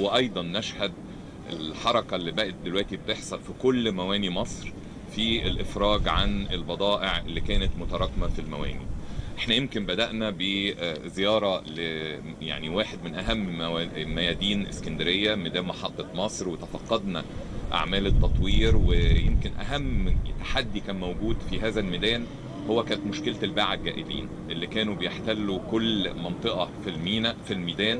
وأيضا نشهد الحركة اللي بقت دلوقتي بتحصل في كل مواني مصر في الإفراج عن البضائع اللي كانت متراكمة في المواني. إحنا يمكن بدأنا بزيارة ل يعني واحد من أهم ميادين اسكندرية ميدان محطة مصر وتفقدنا أعمال التطوير ويمكن أهم تحدي كان موجود في هذا الميدان هو كانت مشكلة الباعة الجائلين اللي كانوا بيحتلوا كل منطقة في المينا في الميدان.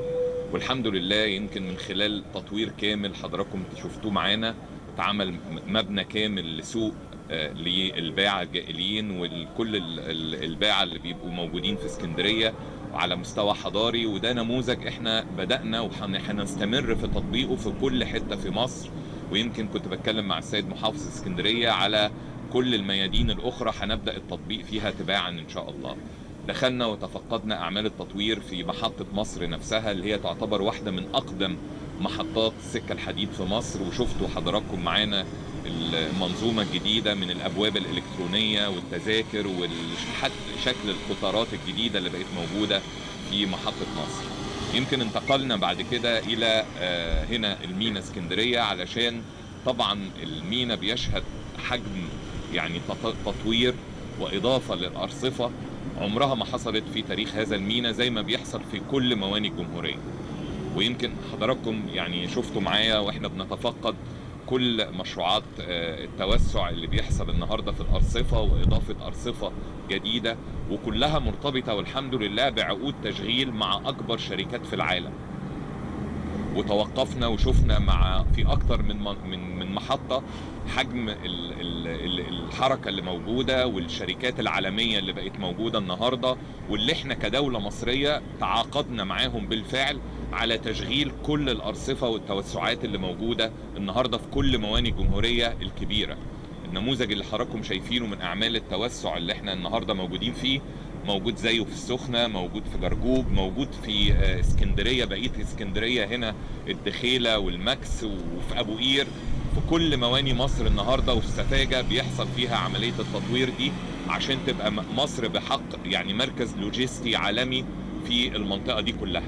والحمد لله يمكن من خلال تطوير كامل حضراتكم شفتوه معانا اتعمل مبنى كامل لسوق آه، للباعة الجائلين وكل ال- ال- الباعة اللي بيبقوا موجودين في اسكندرية على مستوى حضاري وده نموذج إحنا بدأنا وهنستمر في تطبيقه في كل حتة في مصر. ويمكن كنت بتكلم مع السيد محافظ اسكندرية على كل الميادين الأخرى هنبدأ التطبيق فيها تباعا إن شاء الله. دخلنا وتفقدنا أعمال التطوير في محطة مصر نفسها اللي هي تعتبر واحدة من أقدم محطات السكة الحديد في مصر وشفتوا حضراتكم معانا المنظومة الجديدة من الأبواب الإلكترونية والتذاكر وشكل القطارات الجديدة اللي بقت موجودة في محطة مصر. يمكن انتقلنا بعد كده إلى آه، هنا المينا اسكندرية علشان طبعا المينا بيشهد حجم يعني تط- تطوير وإضافة للأرصفة. عمرها ما حصلت في تاريخ هذا المينا زي ما بيحصل في كل مواني الجمهورية. ويمكن حضراتكم يعني شفتوا معايا وإحنا بنتفقد كل مشروعات آه، التوسع اللي بيحصل النهارده في الأرصفة وإضافة أرصفة جديدة وكلها مرتبطة والحمد لله بعقود تشغيل مع أكبر شركات في العالم. وتوقفنا وشفنا مع في أكتر من من من محطة حجم ال ال ال الحركة اللي موجودة والشركات العالمية اللي بقت موجودة النهارده واللي إحنا كدولة مصرية تعاقدنا معاهم بالفعل على تشغيل كل الأرصفة والتوسعات اللي موجودة النهارده في كل مواني الجمهورية الكبيرة. النموذج اللي حضراتكم شايفينه من أعمال التوسع اللي إحنا النهارده موجودين فيه موجود زيه في السخنة موجود في جرجوب موجود في آه، اسكندرية بقية اسكندرية هنا الدخيلة والمكس وفي أبو قير. في كل مواني مصر النهارده وسفاجا بيحصل فيها عملية التطوير دي عشان تبقى مصر بحق يعني مركز لوجستي عالمي في المنطقة دي كلها.